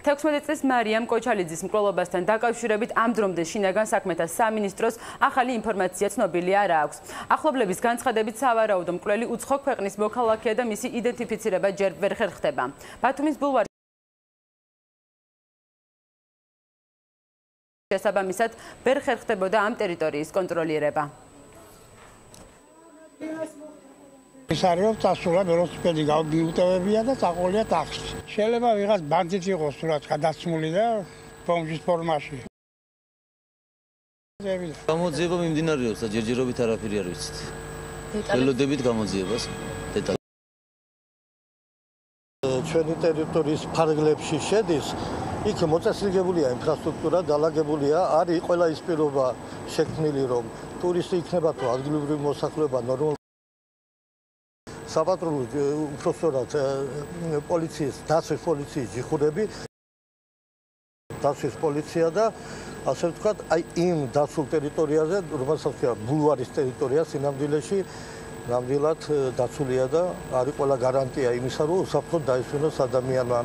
16 წლის მარიამ კოჩალიძის მკვლელობასთან დაკავშირებით ამ დრომდე შინაგან საქმეთა სამინისტროს ახალი ინფორმაცია ცნობილი არ აქვს. ახლობლების განცხადებით სავარაუდო მკვლელი უცხო ქვეყნის მოქალაქეა და მისი იდენტიფიცირება ჯერ ვერ ხერხდება. ბათუმის ბულვარი შესაბამისად ვერ ხერხდებოდა ამ ტერიტორიის კონტროლირება. ეს არის რომ წასულა ველოსიპედი გავიუტევებია და წაყოლია ტაქსი. შეიძლება ვიღაც ბანძით იყოს თუნდაც გადაცმული და ბომბის ფორმაში. გამოძიება მიმდინარეობს და ჯერჯერობით არაფერი არ ვიცით. ველოდებით გამოძიებას ჩვენი ტერიტორიის ფარგლებში შედის იქ მოწესრიგებულია ინფრასტრუქტურა, დაალაგებულია, არის ყველა ის პირობა შექმნილი, რომ ტურისტი იქნება თუ ადგილობრივი მოსახლეობა ნორმალ საპატრულო უფრო სწორად პოლიციის დაცვის პოლიციის ჯიხურები დაცვის პოლიცია და ასე ვთქვათ, აი იმ დაცულ ტერიტორიაზე, რომელსაც ქვია ბულვარის ტერიტორია სინამდვილეში ნამდვილად დაცულია და არის ყველა გარანტია იმისა, რომ უსაფრთხოდ დაისვენოს ადამიანმა.